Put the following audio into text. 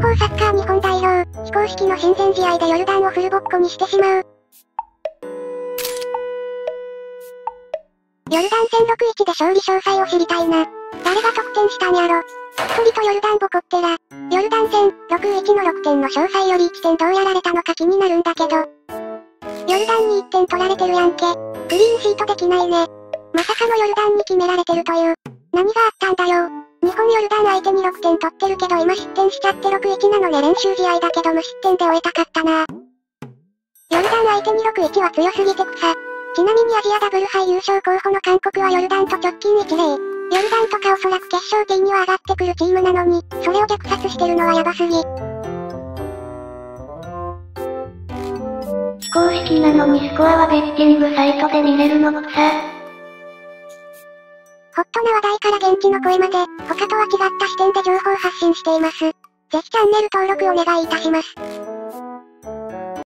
報サッカー日本代表、非公式の親善試合でヨルダンをフルボッコにしてしまう。ヨルダン戦6-1で勝利詳細を知りたいな。誰が得点したんやろ。一人とヨルダンボコってら。ヨルダン戦、6-1の6点の詳細より1点どうやられたのか気になるんだけど。ヨルダンに1点取られてるやんけ。クリーンシートできないね。まさかのヨルダンに決められてるという。何があったんだよ。日本ヨルダン相手に6点取ってるけど今失点しちゃって6-1なのね練習試合だけど無失点で終えたかったな。ヨルダン相手に6-1は強すぎて草。ちなみにアジアダブル杯優勝候補の韓国はヨルダンと直近1例。ヨルダンとかおそらく決勝点には上がってくるチームなのに、それを虐殺してるのはヤバすぎ。非公式なのにスコアはベッティングサイトで見れるの草。ホットな話題から現地の声まで、他とは違った視点で情報発信しています。ぜひチャンネル登録お願いいたします。